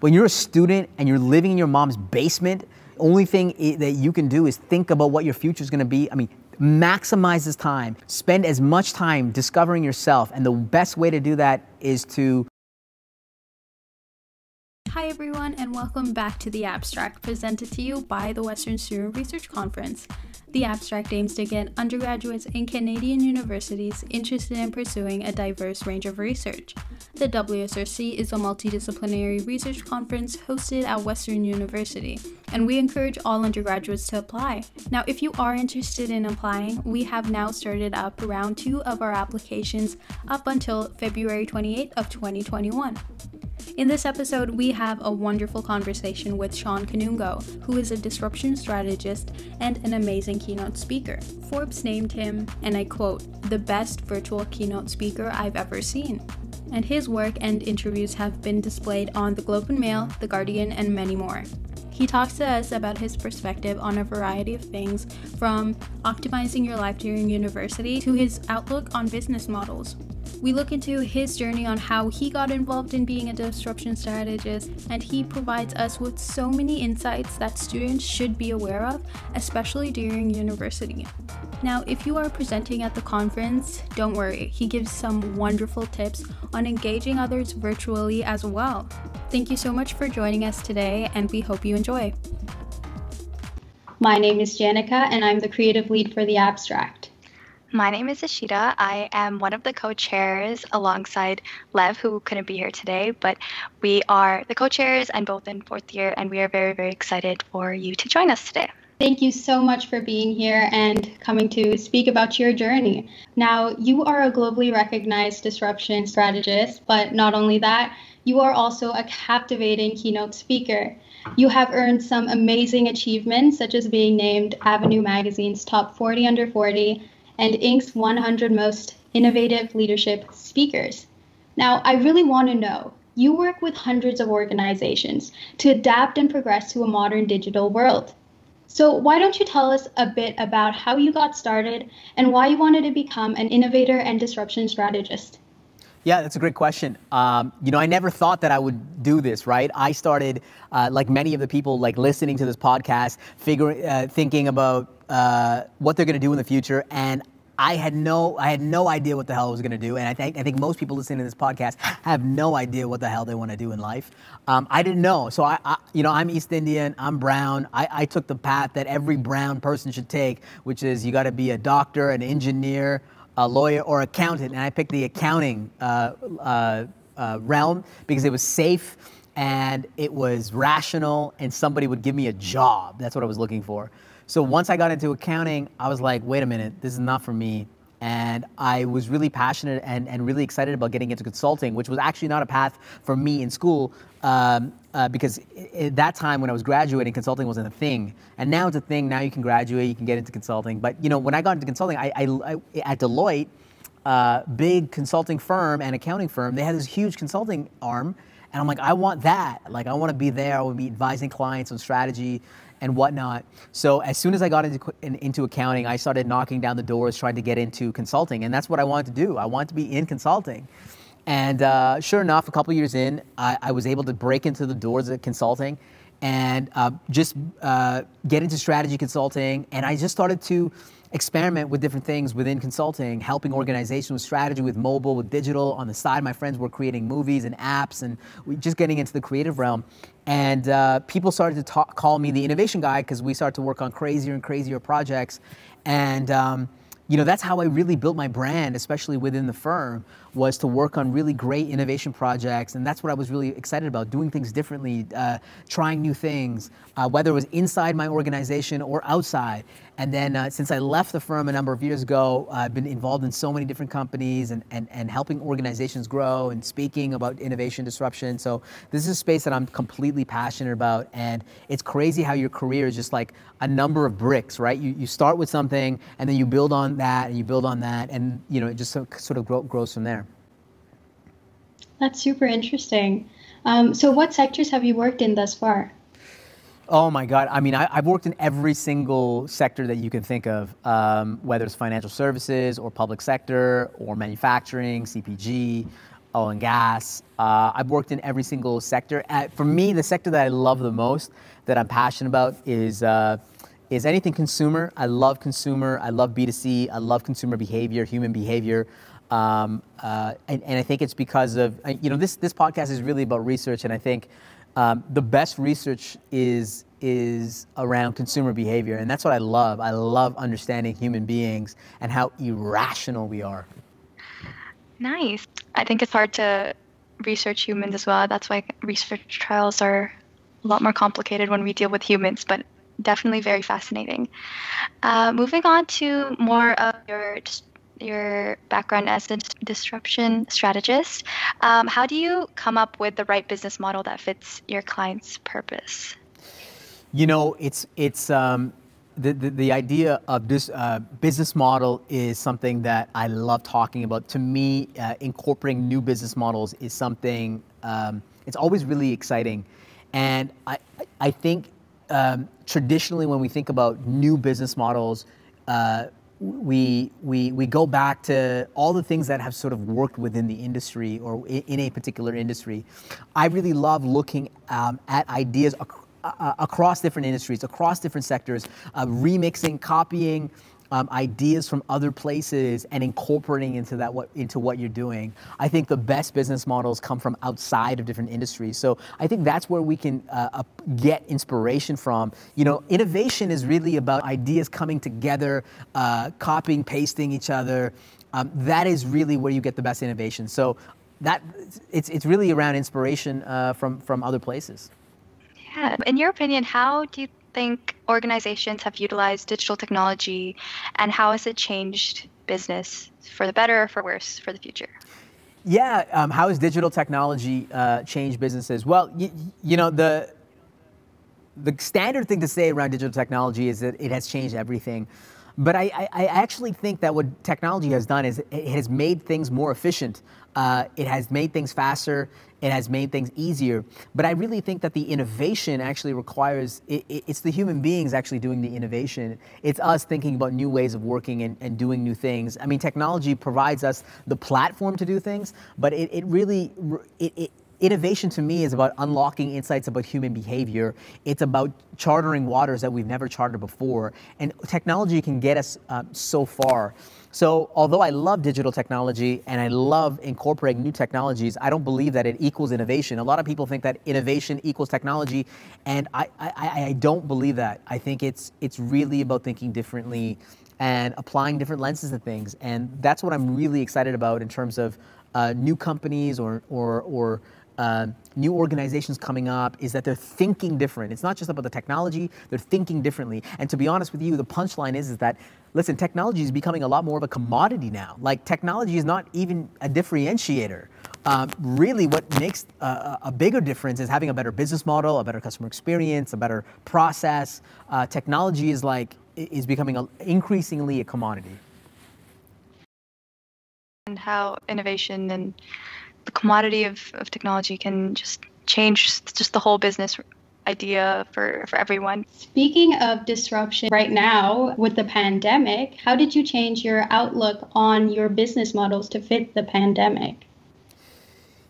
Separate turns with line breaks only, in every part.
when you're a student and you're living in your mom's basement, the only thing that you can do is think about what your future is going to be. I mean, maximize this time. Spend as much time discovering yourself. And the best way to do that is to
Hi, everyone, and welcome back to The Abstract, presented to you by the Western Student Research Conference. The Abstract aims to get undergraduates in Canadian universities interested in pursuing a diverse range of research. The WSRC is a multidisciplinary research conference hosted at Western University, and we encourage all undergraduates to apply. Now, if you are interested in applying, we have now started up round two of our applications up until February 28th of 2021. In this episode, we have a wonderful conversation with Shawn Kanungo, who is a disruption strategist and an amazing keynote speaker. Forbes named him, and I quote, the best virtual keynote speaker I've ever seen. And his work and interviews have been displayed on the Globe and Mail, The Guardian, and many more. He talks to us about his perspective on a variety of things, from optimizing your life during university to his outlook on business models. We look into his journey on how he got involved in being a disruption strategist, and he provides us with so many insights that students should be aware of, especially during university. Now, if you are presenting at the conference, don't worry, he gives some wonderful tips on engaging others virtually as well. Thank you so much for joining us today, and we hope you enjoy.
My name is Janica, and I'm the creative lead for The Abstract.
My name is Ishita. I am one of the co chairs alongside Lev, who couldn't be here today, but we are the co chairs and both in fourth year, and we are very, very excited for you to join us today.
Thank you so much for being here and coming to speak about your journey. Now, you are a globally recognized disruption strategist, but not only that, you are also a captivating keynote speaker. You have earned some amazing achievements, such as being named Avenue Magazine's Top 40 Under 40 and Inc.'s 100 Most Innovative Leadership Speakers. Now, I really want to know you work with hundreds of organizations to adapt and progress to a modern digital world. So, why don't you tell us a bit about how you got started and why you wanted to become an innovator and disruption strategist?
Yeah, that's a great question. Um, you know, I never thought that I would do this, right? I started, uh, like many of the people, like listening to this podcast, figuring, uh, thinking about uh, what they're going to do in the future, and I had no, I had no idea what the hell I was going to do, and I think, I think most people listening to this podcast have no idea what the hell they want to do in life. Um, I didn't know, so I, I, you know, I'm East Indian, I'm brown. I, I took the path that every brown person should take, which is you got to be a doctor, an engineer, a lawyer, or accountant, and I picked the accounting uh, uh, uh, realm because it was safe and it was rational, and somebody would give me a job. That's what I was looking for. So once I got into accounting, I was like, wait a minute, this is not for me. And I was really passionate and, and really excited about getting into consulting, which was actually not a path for me in school um, uh, because at that time when I was graduating, consulting wasn't a thing. And now it's a thing. Now you can graduate, you can get into consulting. But you know, when I got into consulting, I, I, I at Deloitte, uh, big consulting firm and accounting firm, they had this huge consulting arm. And I'm like, I want that. Like, I want to be there. I want to be advising clients on strategy and whatnot. So as soon as I got into, in, into accounting, I started knocking down the doors, trying to get into consulting, and that's what I wanted to do. I wanted to be in consulting. And uh, sure enough, a couple years in, I, I, was able to break into the doors of consulting and uh, just uh, get into strategy consulting. And I just started to experiment with different things within consulting, helping organizations with strategy, with mobile, with digital. On the side, my friends were creating movies and apps, and we just getting into the creative realm. And uh, people started to talk, call me the innovation guy because we started to work on crazier and crazier projects. And um, you know, that's how I really built my brand, especially within the firm, was to work on really great innovation projects. And that's what I was really excited about, doing things differently, uh, trying new things, uh, whether it was inside my organization or outside. And then uh, since I left the firm a number of years ago, I've been involved in so many different companies and, and, and helping organizations grow and speaking about innovation disruption. So this is a space that I'm completely passionate about. And it's crazy how your career is just like a number of bricks, right? You, you start with something and then you build on that and you build on that and you know it just sort of grow, grows from there.
That's super interesting. Um, so what sectors have you worked in thus far?
Oh my God. I mean, I, have worked in every single sector that you can think of, um, whether it's financial services or public sector or manufacturing, CPG, oil and gas. Uh, I've worked in every single sector. Uh, for me, the sector that I love the most, that I'm passionate about, is uh, is anything consumer. I love consumer. I love B2C. I love consumer behavior, human behavior. Um, uh, and, and, I think it's because of, uh, you know, this, this podcast is really about research. And I think um, the best research is, is around consumer behavior. And that's what I love. I love understanding human beings and how irrational we are.
Nice. I think it's hard to research humans as well. That's why research trials are a lot more complicated when we deal with humans, but definitely very fascinating. Uh, moving on to more of your your background as a disruption strategist, um, how do you come up with the right business model that fits your client's purpose?
You know, it's it's um, the, the, the idea of this uh, business model is something that I love talking about. To me, uh, incorporating new business models is something um, it's always really exciting, and I I think um, traditionally when we think about new business models, uh, we, we, we go back to all the things that have sort of worked within the industry or in a particular industry. I really love looking um, at ideas ac- uh, across different industries, across different sectors, uh, remixing, copying, um, ideas from other places and incorporating into that what into what you're doing. I think the best business models come from outside of different industries. So I think that's where we can uh, get inspiration from. You know, innovation is really about ideas coming together, uh, copying, pasting each other. Um, that is really where you get the best innovation. So that it's it's really around inspiration uh, from from other places.
Yeah. In your opinion, how do you think organizations have utilized digital technology and how has it changed business for the better or for worse for the future?
Yeah, um, how has digital technology uh, changed businesses? Well, y- you know, the, the standard thing to say around digital technology is that it has changed everything. But I, I, actually think that what technology has done is it has made things more efficient. Uh, it has made things faster. It has made things easier. But I really think that the innovation actually requires it, it's the human beings actually doing the innovation. It's us thinking about new ways of working and, and doing new things. I mean, technology provides us the platform to do things, but it, it really it, it innovation to me is about unlocking insights about human behavior. It's about chartering waters that we've never charted before. And technology can get us uh, so far. So, although I love digital technology and I love incorporating new technologies, I don't believe that it equals innovation. A lot of people think that innovation equals technology, and I, I, I don't believe that. I think it's, it's really about thinking differently and applying different lenses to things. And that's what I'm really excited about in terms of uh, new companies or, or, or uh, new organizations coming up is that they're thinking different. It's not just about the technology, they're thinking differently. And to be honest with you, the punchline is, is that, listen, technology is becoming a lot more of a commodity now. Like, technology is not even a differentiator. Um, really, what makes a, a, bigger difference is having a better business model, a better customer experience, a better process. Uh, technology is like, is becoming a, increasingly a commodity.
And how innovation and the commodity of, of technology can just change just the whole business idea for, for everyone.
Speaking of disruption right now with the pandemic, how did you change your outlook on your business models to fit the pandemic?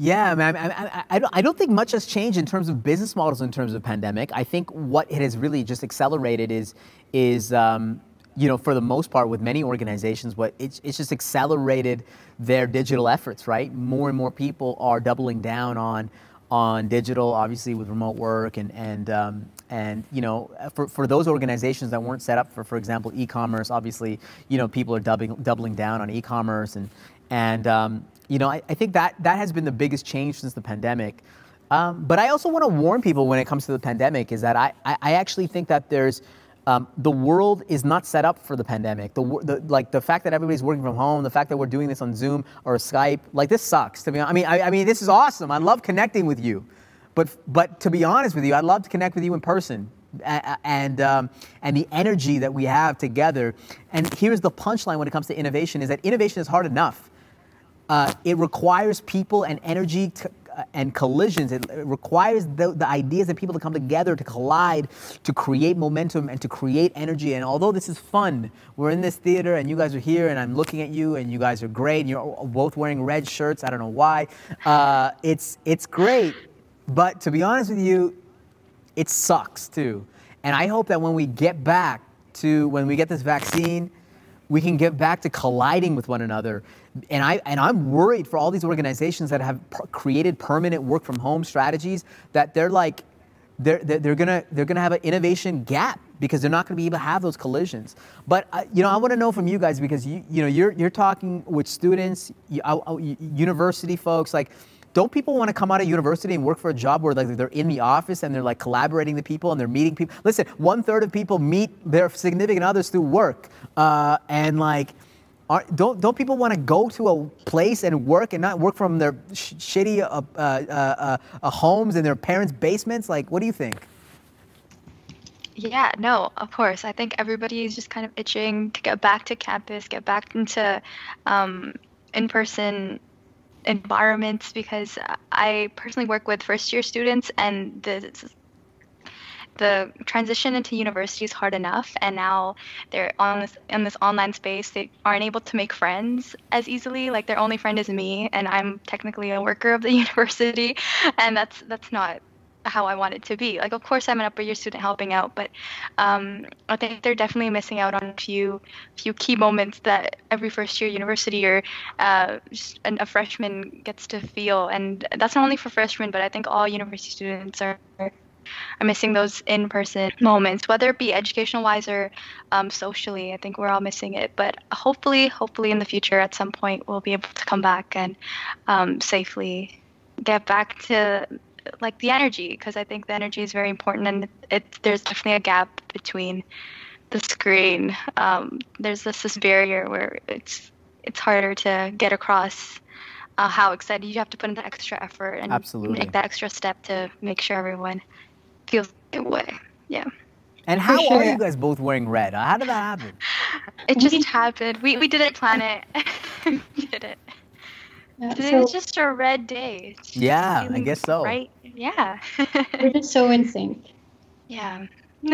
Yeah, man. I, I, I, don't, I don't think much has changed in terms of business models in terms of pandemic. I think what it has really just accelerated is is um, you know, for the most part, with many organizations, what it's, it's just accelerated their digital efforts, right? More and more people are doubling down on on digital, obviously with remote work and and um, and you know, for, for those organizations that weren't set up for, for example, e-commerce, obviously, you know, people are doubling doubling down on e-commerce and and um, you know, I, I think that that has been the biggest change since the pandemic. Um, but I also want to warn people when it comes to the pandemic is that I, I actually think that there's um, the world is not set up for the pandemic. The, the, like the fact that everybody's working from home, the fact that we're doing this on Zoom or Skype, like this sucks. To be, honest, I mean, I, I mean, this is awesome. I love connecting with you, but but to be honest with you, I'd love to connect with you in person. And um, and the energy that we have together. And here's the punchline when it comes to innovation: is that innovation is hard enough. Uh, it requires people and energy and collisions. It, requires the, the, ideas and people to come together to collide, to create momentum and to create energy. And although this is fun, we're in this theater and you guys are here and I'm looking at you and you guys are great and you're both wearing red shirts. I don't know why. Uh, it's, it's great. But to be honest with you, it sucks too. And I hope that when we get back to, when we get this vaccine, we can get back to colliding with one another. And I and I'm worried for all these organizations that have created permanent work from home strategies that they're like they're, they're, they're gonna they're gonna have an innovation gap because they're not gonna be able to have those collisions. But uh, you know, I want to know from you guys because you you know you're you're talking with students, you, uh, university folks, like don't people want to come out of university and work for a job where like they're in the office and they're like collaborating with people and they're meeting people? Listen, one third of people meet their significant others through work, uh, and like. Are, don't don't people want to go to a place and work and not work from their sh- shitty uh, uh, uh, uh, homes and their parents' basements? Like, what do you think?
Yeah, no, of course. I think everybody is just kind of itching to get back to campus, get back into um, in-person environments because I personally work with first year students and the the transition into university is hard enough and now they're on this in this online space they aren't able to make friends as easily like their only friend is me and i'm technically a worker of the university and that's that's not how I want it to be. Like, of course, I'm an upper year student helping out, but um, I think they're definitely missing out on a few few key moments that every first year university or uh, a freshman gets to feel. And that's not only for freshmen, but I think all university students are are missing those in-person moments, whether it be educational-wise or um, socially. I think we're all missing it. But hopefully, hopefully in the future, at some point, we'll be able to come back and um, safely get back to like the energy because I think the energy is very important and it, there's definitely a gap between the screen. Um, there's this this barrier where it's it's harder to get across uh, how excited you have to put in the extra effort and
Absolutely.
make that extra step to make sure everyone feels the way. Yeah.
And how sure. are you guys both wearing red? How did that happen?
It just happened. We we didn't plan it. we did it. Yeah, Today so, just a red day.
Yeah, I guess so.
Right? Yeah.
we're just so in sync.
Yeah.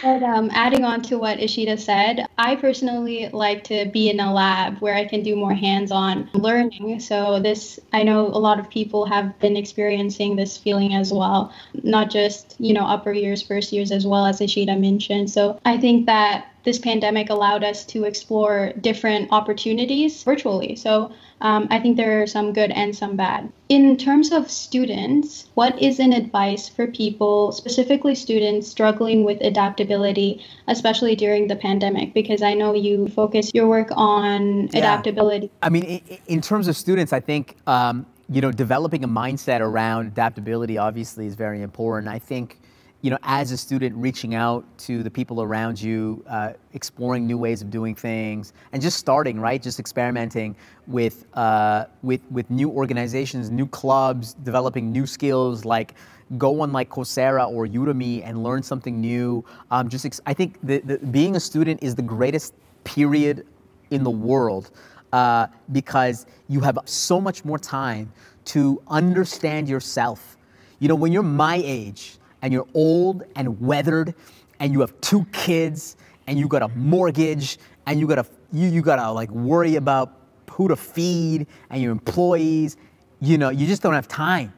but um, adding on to what Ishita said, I personally like to be in a lab where I can do more hands-on learning. So this, I know a lot of people have been experiencing this feeling as well, not just you know upper years, first years, as well as Ishita mentioned. So I think that this pandemic allowed us to explore different opportunities virtually. So um, I think there are some good and some bad. In terms of students, what is an advice for people, specifically students struggling with adaptability, especially during the pandemic? Because I know you focus your work on yeah. adaptability.
I mean, in, terms of students, I think. Um, you know, developing a mindset around adaptability obviously is very important. I think you know, as a student, reaching out to the people around you, uh, exploring new ways of doing things, and just starting, right? Just experimenting with uh, with with new organizations, new clubs, developing new skills, like go on like Coursera or Udemy and learn something new. Um, just ex- I think the, the, being a student is the greatest period in the world uh, because you have so much more time to understand yourself. You know, when you're my age and you're old and weathered and you have two kids and you got a mortgage and you got to you, you got to like worry about who to feed and your employees. You know you just don't have time.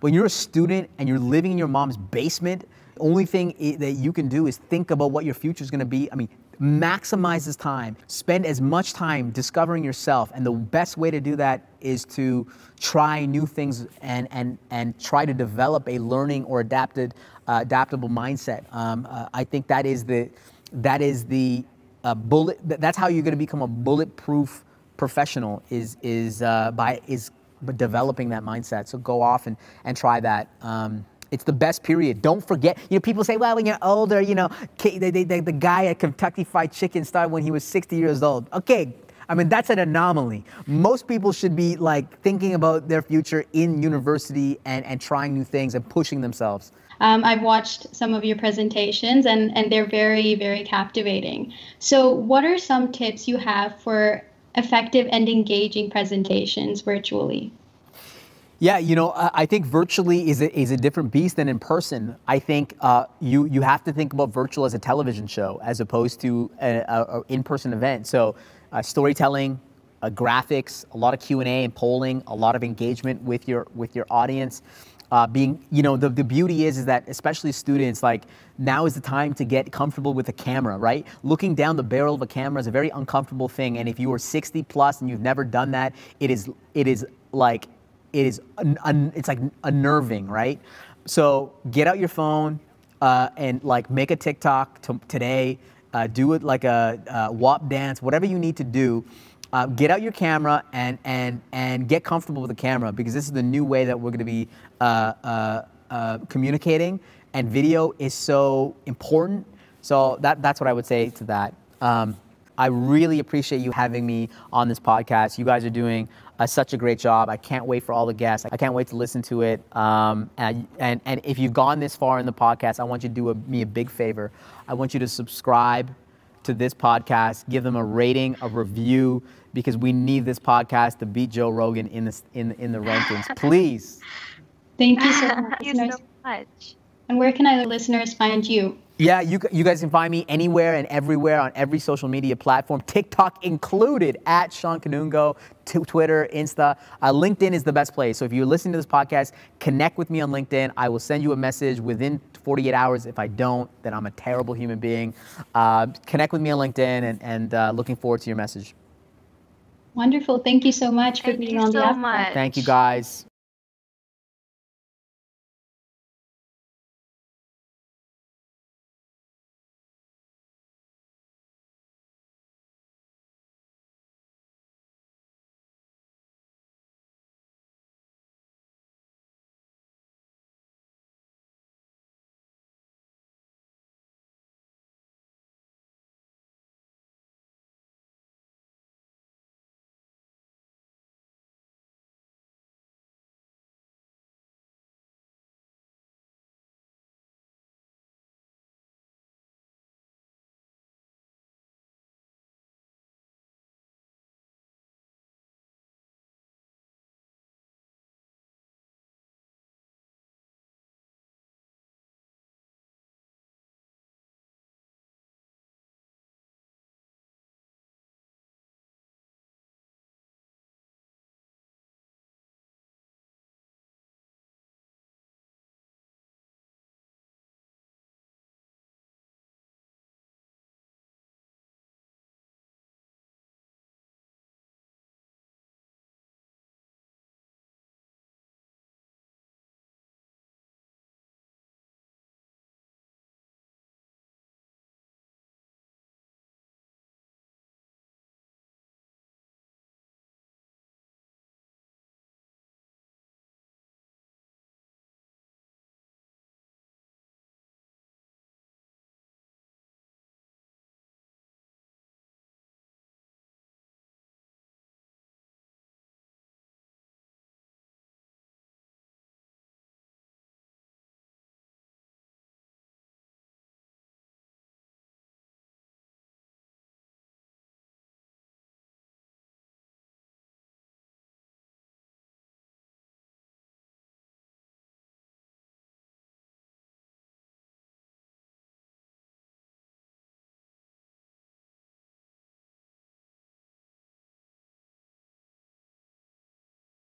When you're a student and you're living in your mom's basement the only thing that you can do is think about what your future is going to be. I mean maximize this time. Spend as much time discovering yourself. And the best way to do that is to try new things and, and, and try to develop a learning or adapted, uh, adaptable mindset. Um, uh, I think that is the, that is the uh, bullet, that's how you're going to become a bulletproof professional is, is, uh, by, is developing that mindset. So go off and, and try that. Um, it's the best period. Don't forget. You know, people say, well, when you're older, you know, the guy at Kentucky Fried Chicken started when he was 60 years old. Okay, I mean, that's an anomaly. Most people should be like thinking about their future in university and, and trying new things and pushing themselves.
Um, I've watched some of your presentations and, and they're very, very captivating. So, what are some tips you have for effective and engaging presentations virtually?
Yeah, you know, I think virtually is a, is a different beast than in person. I think uh, you you have to think about virtual as a television show as opposed to an in-person event. So, uh, storytelling, uh, graphics, a lot of Q and A and polling, a lot of engagement with your with your audience. Uh, being, you know, the, the beauty is is that especially students like now is the time to get comfortable with the camera, right? Looking down the barrel of a camera is a very uncomfortable thing, and if you are 60 plus and you've never done that, it is it is like it is un, un, it's like unnerving, right? So get out your phone uh, and like make a TikTok t- today. Uh, do it like a, a WAP dance, whatever you need to do. Uh, get out your camera and and and get comfortable with the camera because this is the new way that we're going to be uh, uh, uh, communicating, and video is so important. So that that's what I would say to that. Um, I really appreciate you having me on this podcast. You guys are doing uh, such a great job. I can't wait for all the guests. I can't wait to listen to it. Um, and, and, and if you've gone this far in the podcast, I want you to do a, me a big favor. I want you to subscribe to this podcast, give them a rating, a review, because we need this podcast to beat Joe Rogan in, this, in, in the rankings. Please.
Thank you so much.
Thank you so much.
And where can our listeners find you?
Yeah, you, you guys can find me anywhere and everywhere on every social media platform, TikTok included, at Shawn Kanungo, t- Twitter, Insta. Uh, LinkedIn is the best place. So if you're listening to this podcast, connect with me on LinkedIn. I will send you a message within 48 hours. If I don't, then I'm a terrible human being. Uh, connect with me on LinkedIn and, and uh, looking forward to your message.
Wonderful. Thank you so much
Thank
for being on
so
the app.
much.
Thank you guys.